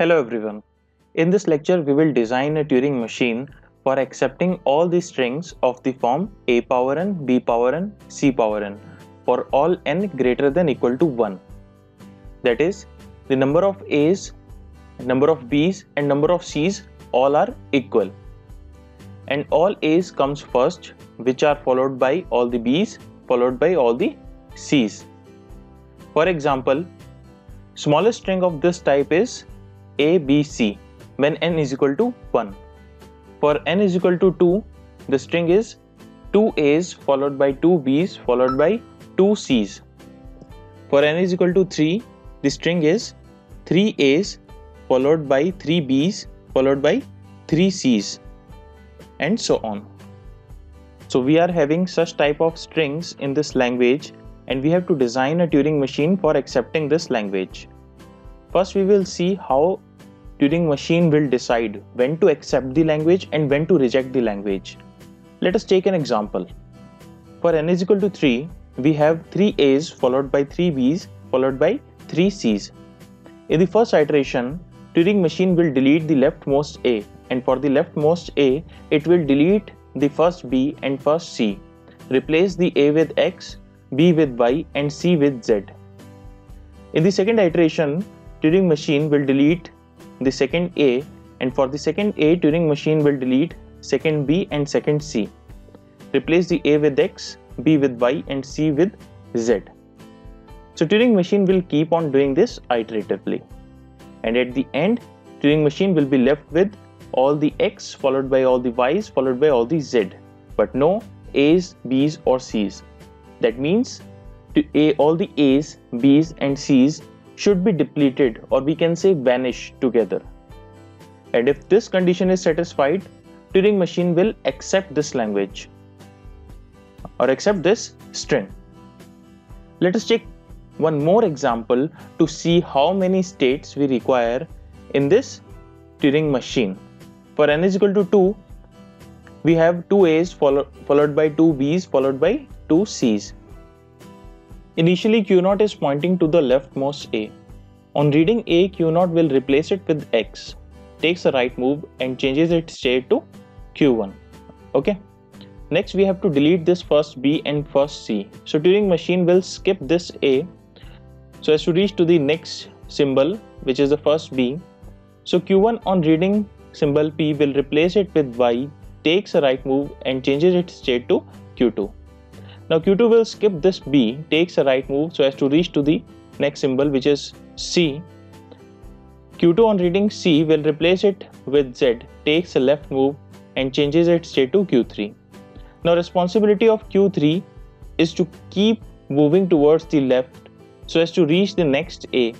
Hello everyone. In this lecture, we will design a Turing machine for accepting all the strings of the form a power n, b power n, c power n for all n greater than equal to 1. That is, the number of a's, number of b's and number of c's all are equal. And all a's comes first which are followed by all the b's followed by all the c's. For example, smallest string of this type is ABC when n is equal to 1. For n is equal to 2, the string is 2 A's followed by 2 B's followed by 2 C's. For n is equal to 3, the string is 3 A's followed by 3 B's followed by 3 C's and so on. So we are having such type of strings in this language and we have to design a Turing machine for accepting this language. First we will see how Turing machine will decide when to accept the language and when to reject the language. Let us take an example. For n is equal to 3, we have 3 a's followed by 3 b's followed by 3 c's. In the first iteration, Turing machine will delete the leftmost a and for the leftmost a, it will delete the first b and first c. Replace the a with x, b with y and c with z. In the second iteration, Turing machine will delete the second A and for the second A Turing machine will delete second B and second C. Replace the A with X, B with Y and C with Z. So Turing machine will keep on doing this iteratively. And at the end, Turing machine will be left with all the X followed by all the Y's followed by all the Z. But no A's, B's or C's. That means to A, all the A's, B's and C's should be depleted or we can say vanish together. And if this condition is satisfied, Turing machine will accept this language or accept this string. Let us check one more example to see how many states we require in this Turing machine. For n is equal to 2, we have 2 a's follow, followed by 2 b's followed by 2 c's. Initially Q0 is pointing to the leftmost A. On reading A, Q0 will replace it with X, takes a right move and changes its state to Q1. Okay. Next we have to delete this first B and first C. So Turing machine will skip this A so as to reach to the next symbol which is the first B. So Q1 on reading symbol B will replace it with Y, takes a right move and changes its state to Q2. Now Q2 will skip this B, takes a right move so as to reach to the next symbol which is C. Q2 on reading C will replace it with Z, takes a left move and changes its state to Q3. Now responsibility of Q3 is to keep moving towards the left so as to reach the next A.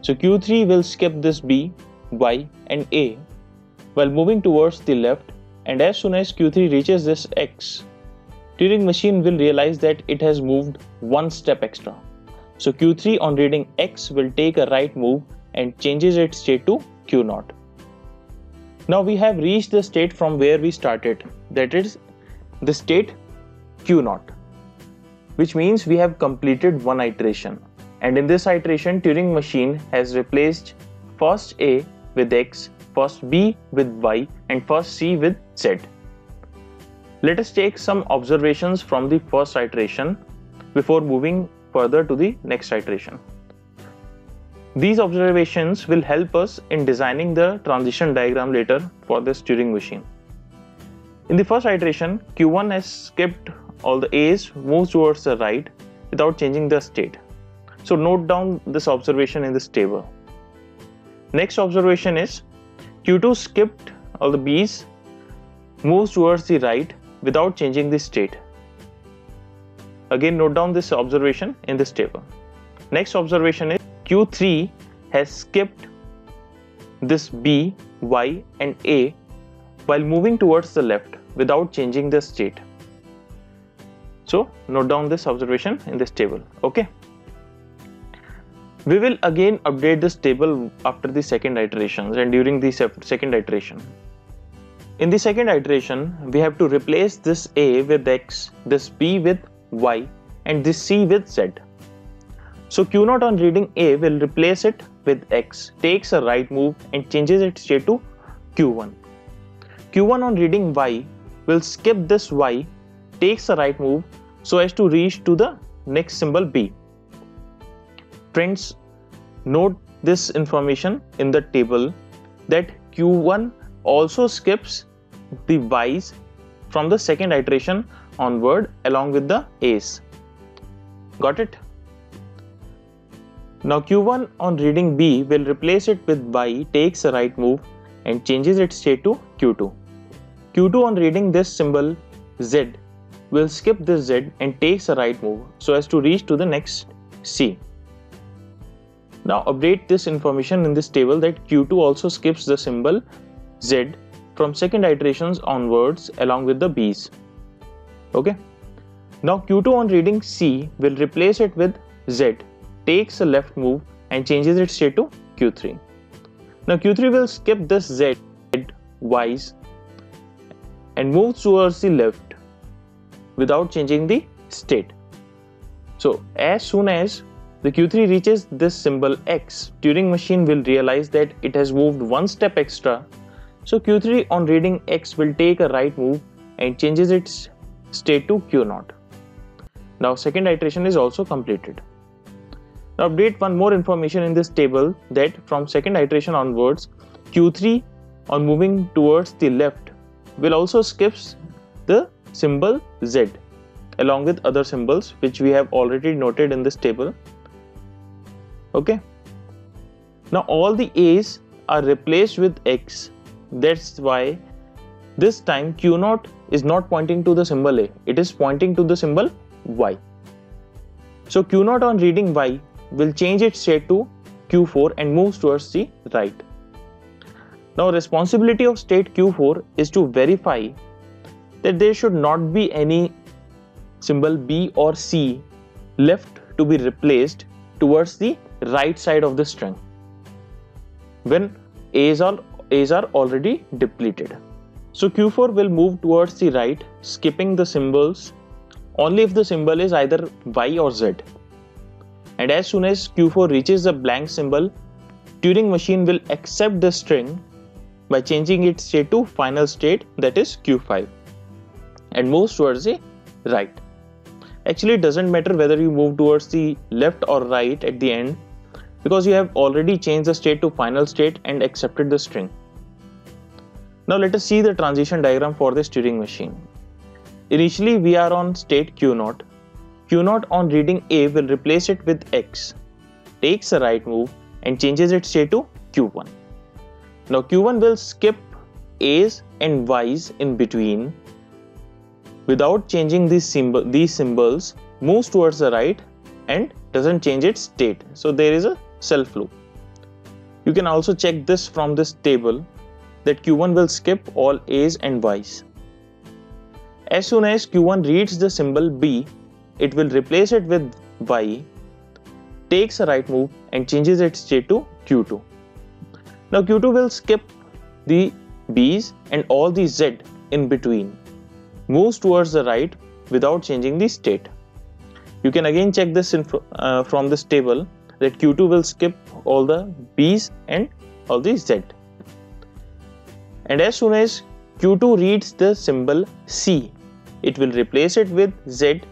So Q3 will skip this B, Y and A while moving towards the left and as soon as Q3 reaches this X, Turing machine will realize that it has moved one step extra. So Q3 on reading X will take a right move and changes its state to Q0. Now we have reached the state from where we started, that is the state Q0, which means we have completed one iteration. And in this iteration, Turing machine has replaced first A with X, first B with Y, and first C with Z. Let us take some observations from the first iteration before moving further to the next iteration. These observations will help us in designing the transition diagram later for this Turing machine. In the first iteration, Q1 has skipped all the A's, moves towards the right without changing the state. So note down this observation in this table. Next observation is Q2 skipped all the B's, moves towards the right without changing the state. Again note down this observation in this table. Next observation is Q3 has skipped this B, Y and A while moving towards the left without changing the state. So note down this observation in this table. Okay. We will again update this table after the second iterations and during the second iteration. In the second iteration, we have to replace this A with X, this B with Y and this C with Z. So Q0 on reading A will replace it with X takes a right move and changes its state to Q1. Q1 on reading Y will skip this Y, takes a right move so as to reach to the next symbol B. Friends, note this information in the table that Q1 also skips the Y's from the second iteration onward along with the A's. Got it? Now Q1 on reading B will replace it with Y, takes a right move and changes its state to Q2. Q2 on reading this symbol Z will skip this Z and takes a right move so as to reach to the next C. Now update this information in this table that Q2 also skips the symbol Z from second iterations onwards along with the B's. Okay. Now Q2 on reading C will replace it with Z, takes a left move and changes its state to Q3. Now Q3 will skip this Z, Y's and moves towards the left without changing the state. So as soon as the Q3 reaches this symbol X, Turing machine will realize that it has moved one step extra. So Q3 on reading X will take a right move and changes its state to Q0. Now second iteration is also completed. Now update one more information in this table that from second iteration onwards, Q3 on moving towards the left will also skips the symbol Z along with other symbols which we have already noted in this table okay now all the a's are replaced with x that's why this time q naught is not pointing to the symbol a. It is pointing to the symbol y. So q naught on reading y will change its state to q4 and moves towards the right. Now responsibility of state q4 is to verify that there should not be any symbol b or c left to be replaced towards the right side of the string. When A's are, A's are already depleted. So Q4 will move towards the right, skipping the symbols only if the symbol is either Y or Z. And as soon as Q4 reaches the blank symbol, Turing machine will accept the string by changing its state to final state that is Q5 and moves towards the right. Actually, it doesn't matter whether you move towards the left or right at the end because you have already changed the state to final state and accepted the string. Now let us see the transition diagram for this Turing machine. Initially we are on state Q0. Q0 on reading A will replace it with X, takes a right move and changes its state to Q1. Now Q1 will skip A's and Y's in between without changing these, symbol, these symbols, moves towards the right and doesn't change its state. So there is a self loop. You can also check this from this table that Q1 will skip all A's and Y's. As soon as Q1 reads the symbol B, it will replace it with Y, takes a right move and changes its state to Q2. Now Q2 will skip the B's and all the Z in between, moves towards the right without changing the state. You can again check this uh, from this table that Q2 will skip all the B's and all the Z. And as soon as Q2 reads the symbol C, it will replace it with Z,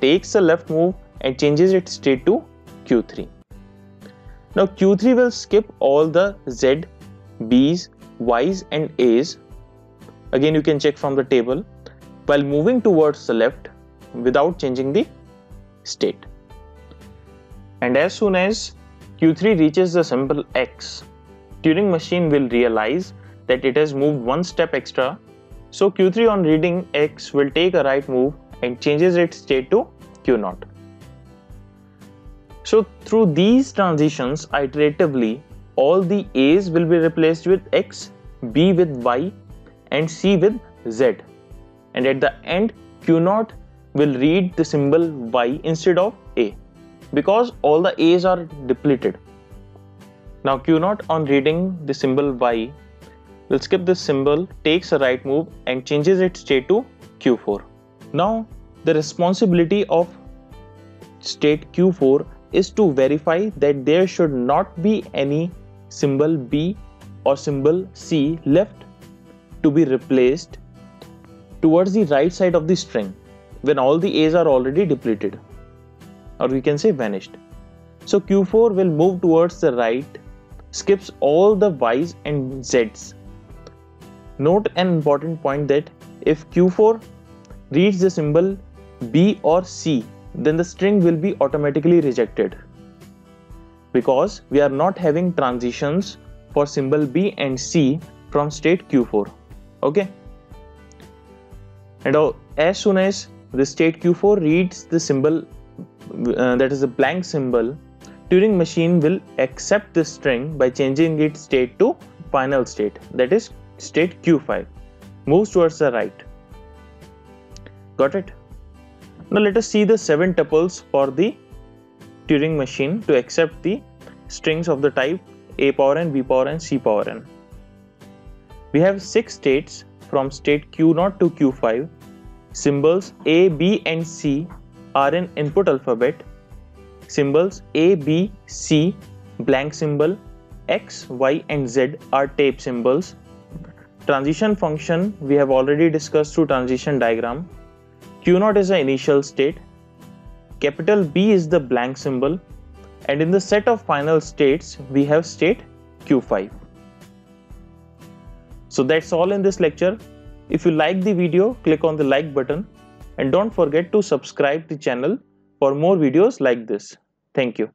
takes a left move and changes its state to Q3. Now Q3 will skip all the Z, B's, Y's and A's. Again you can check from the table while moving towards the left without changing the state. And as soon as Q3 reaches the symbol X, Turing machine will realize that it has moved one step extra. So Q3 on reading X will take a right move and changes its state to Q0. So through these transitions iteratively, all the A's will be replaced with X, B with Y and C with Z. And at the end, Q0 will read the symbol Y instead of A because all the A's are depleted. Now Q0 on reading the symbol Y will skip this symbol, takes a right move and changes its state to Q4. Now the responsibility of state Q4 is to verify that there should not be any symbol B or symbol C left to be replaced towards the right side of the string when all the A's are already depleted or we can say vanished. So Q4 will move towards the right, skips all the Y's and Z's. Note an important point that if Q4 reads the symbol B or C, then the string will be automatically rejected because we are not having transitions for symbol B and C from state Q4. Okay. And as soon as the state Q4 reads the symbol uh, that is a blank symbol, Turing machine will accept this string by changing its state to final state that is state Q5 moves towards the right. Got it? Now let us see the seven tuples for the Turing machine to accept the strings of the type a power n, b power n, c power n. We have six states from state q0 to q5. Symbols a, b and c are in input alphabet. Symbols a, b, c, blank symbol, x, y and z are tape symbols. Transition function we have already discussed through transition diagram. Q0 is the initial state. Capital B is the blank symbol. And in the set of final states we have state q5 so that's all in this lecture. If you like the video click on the like button. And don't forget to subscribe the channel for more videos like this. Thank you